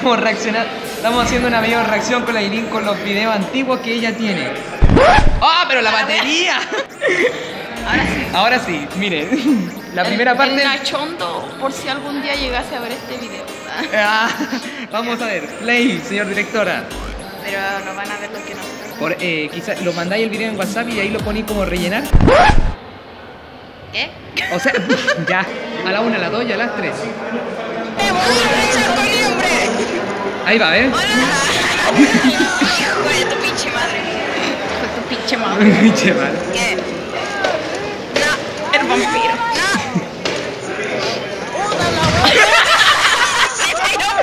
estamos reaccionando. Estamos haciendo una video reacción con la Aileen con los videos antiguos que ella tiene. ¡Ah, pero la batería! Ahora sí. Ahora sí, miren. La primera El- parte. El Nachondo, por si algún día llegase a ver este video. Ah, vamos a ver. Play, señor directora. Pero no van a ver lo que nosotros. Por, eh, quizás lo mandáis el video en WhatsApp y ahí lo ponéis como rellenar. ¿Qué? O sea, ya. A la una, a las dos y a las tres. Ahí va, ¿eh? Hijo de tu pinche madre. Hijo de tu pinche madre. Pinche mal. ¿Qué? No, el vampiro. Se tiró un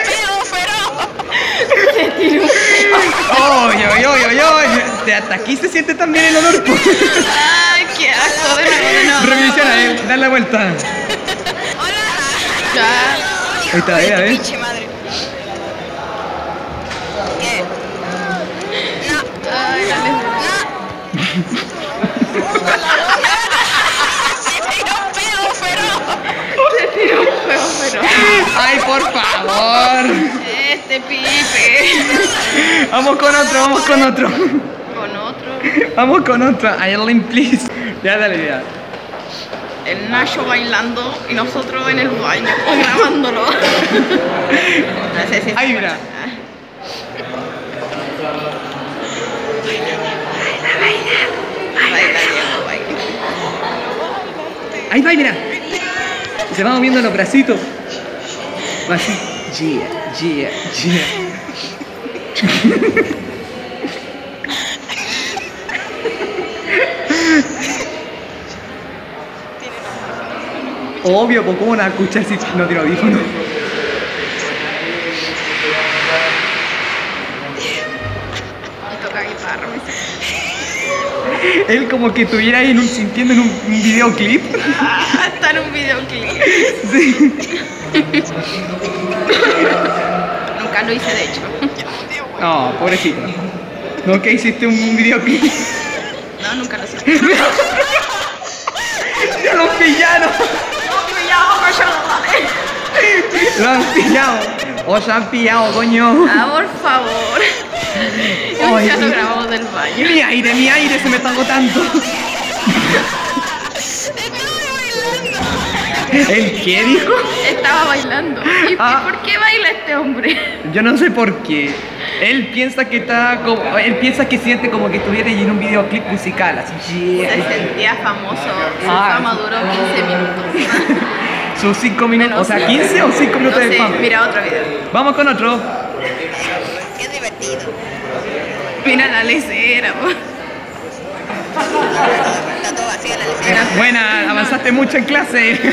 pedo. ¡Oy, oy, oy, oy, oy! De hasta aquí se siente también el olor. Ay, qué asco. De nuevo, de nuevo. Revisiona, eh. Dale la vuelta. Ya. Ahí está, a ver. Pinche madre. ¿Qué? No. Ay, dale. Se tiró un pedo, pero. ¡Ay, por favor! Este pipe. Vamos con otro, vamos con otro. Con otro. Vamos con otro. Aileen, please. Ya, dale, ya. El Nacho bailando y nosotros en el baño grabándolo. No sé si Ahí, mira. Baila, Diego, baila. Ahí va, mira. Se va moviendo los bracitos. Va así. Yeah, yeah, yeah. Obvio, pues cómo no va a escuchar si no tiene audífono. Él como que estuviera ahí en un, sintiendo en un, un videoclip. Ah, está en un videoclip. Sí. Nunca lo hice, de hecho. No, pobrecito. ¿No que hiciste un videoclip? No, nunca lo hice. ¡Ya lo pillaron! ¡Lo han pillado! ¡Os han pillado, coño! Ah, por favor. Ay, ya lo grabamos del baño. Mi aire, mi aire se me está agotando. ¿El qué dijo? Estaba bailando. ¿Y Ah. por qué baila este hombre? Yo no sé por qué. Él piensa que está como. Él piensa que siente como que estuviera en un videoclip musical, así. Se yeah. sentía famoso. Su Ah. fama duró 15 minutos. Sus 5 minutos. O sea, 15 o 5 No minutos de sé, fama. mira otro video. Vamos con otro. Qué divertido. Mira la lecera. Está todo vacía la lecera. Buena, avanzaste mucho en clase.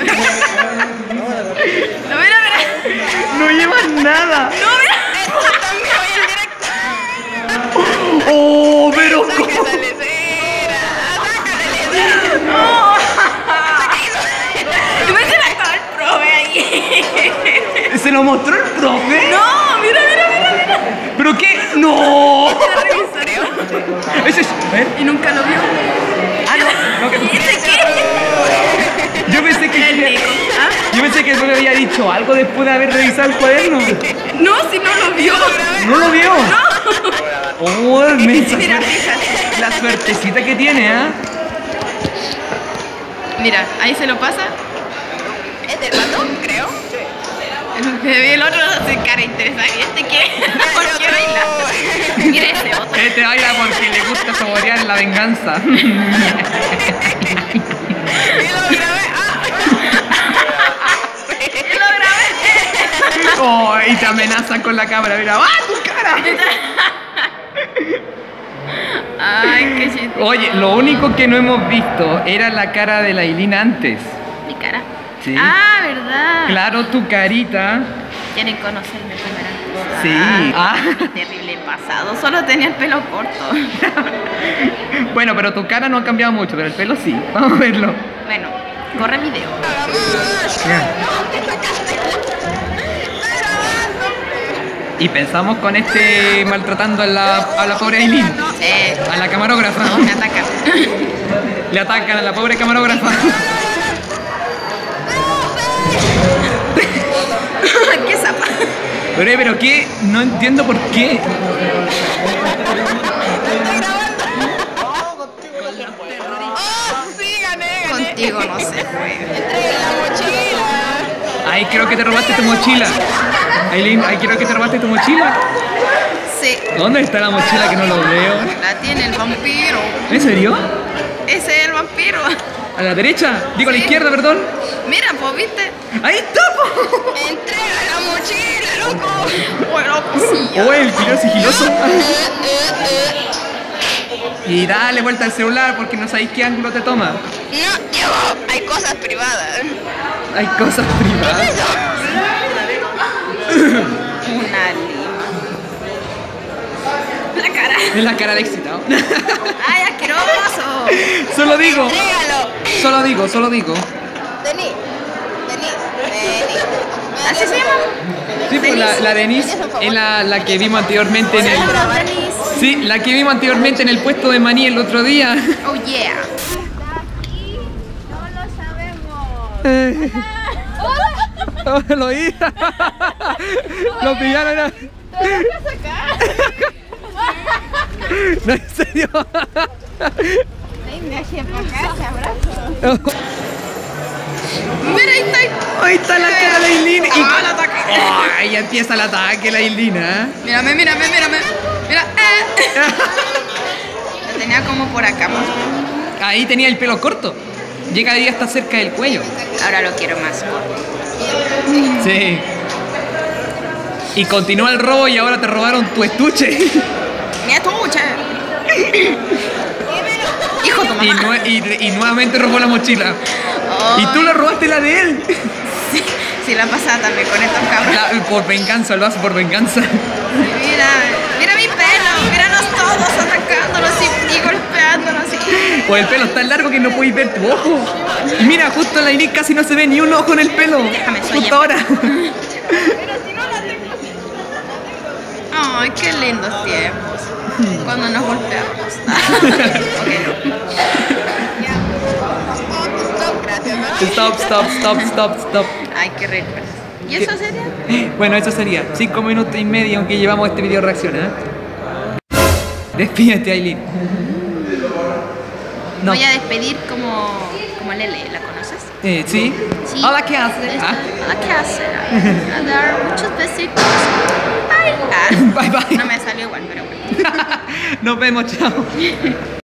No, mira, mira. No llevas nada. No, Oh, pero. Sácale No. Tú ves la cara del profe ahí. ¿Se lo mostró el profe? No, mira, mira, mira, mira. ¿Pero qué? ¡No! Ese es. ¿eh? Y nunca lo vio. Ah, no. no que- ¿Y ese qué? Yo pensé que. El Nico. ¿Ah? Yo pensé que el profe había dicho algo después de haber revisado el cuaderno. No, si no lo vio. ¿No lo vio? Oh, me Mira, fíjate. La suertecita que tiene, ¿ah? Mira, ahí se lo pasa. ¿Es del pato? Creo. El otro hace cara interesada. ¿Y este qué? ¿Por qué baila? Mira ese otro. Este baila porque le gusta saborear la venganza. Grabé. Oh, y te amenazan con la cámara. Mira, ¡ah, tu cara! Ay, qué. Oye, lo único que no hemos visto era la cara de la Aileen antes. Mi cara. Sí. Ah, ¿verdad? Claro, tu carita. Quieren conocerme primero. Sí. Ah, Ah. terrible pasado. Solo tenía el pelo corto. Bueno, pero tu cara no ha cambiado mucho, pero el pelo sí. Vamos a verlo. Bueno, corre video. Y pensamos con este maltratando a la, a la pobre Aileen, Eh, a la camarógrafa. no, me atacan. Le atacan a la pobre camarógrafa. ¡Qué zapa! Pero, eh, pero ¿qué? No entiendo por qué. ¡Oh, sí, gané, gané! Contigo no se juega. Entrega la mochila. Ahí creo que te robaste tu mochila. Aileen, ahí creo que te robaste tu mochila. Sí, ¿Dónde está la mochila que no lo veo? la tiene el vampiro. ¿En serio? Ese es el vampiro. ¿A la derecha? Digo a la izquierda, perdón. Mira, pues, ¿viste? ¡Ahí está! po! Entrega la mochila, loco. Bueno, pues sí. ¡Oh, el tiro sigiloso! Y dale vuelta al celular porque no sabéis qué ángulo te toma. No, yo. Hay cosas privadas. Hay cosas privadas. Una lima. La cara. Es la cara de excitado. ¡Ay, asqueroso! solo digo, Entrégalo. solo digo, solo digo. Vení. Vení. Vení. ¿Así se llama? Sí, pues la, la Denise es la, la que vimos anteriormente en el. Sí, la que vimos anteriormente en el puesto de maní el otro día. Oh, yeah. Oh, lo oí. Lo pillaron. era- No, en serio. Mira, ahí está. Ahí está la cara de Aileen. Y... Ah, el ataque. Ay, ya empieza el ataque, la Aileen, ¿eh? Mírame, mírame, mírame. Mira. eh. Lo tenía como por acá. más. Ahí tenía el pelo corto. Llega ahí hasta cerca del cuello. Ahora lo quiero más corto. Sí. Y continúa el robo y ahora te robaron tu estuche. Hijo de Y, mamá. nue- y- y nuevamente robó la mochila. Y tú le robaste la de él. Sí, sí, la pasada también con estos cabros. La- por venganza, lo hace por venganza. Mira, mira mi pelo. Míranos todos atacándonos y, y golpeándonos. Y... O el pelo es tan largo que no podéis ver tu ojo. Y mira, justo en la Aileen casi no se ve ni un ojo en el pelo. Déjame soñar. Justo ahora. Ay, qué lindos tiempos. Cuando nos golpeamos. Stop, stop, stop, stop, stop. Ay, qué recuerdo. ¿Y eso sería? Bueno, eso sería. Cinco minutos y medio aunque llevamos este video reacción, ¿eh? Despídete, Aileen. No. Voy a despedir como, como Lele, ¿la conoces? Eh, ¿sí? Sí. Hola, ¿qué Ah. Hola, ¿qué hace? A dar muchos besitos. Ay. Ah, Bye, bye. No me salió igual, pero bueno. Nos vemos, chao.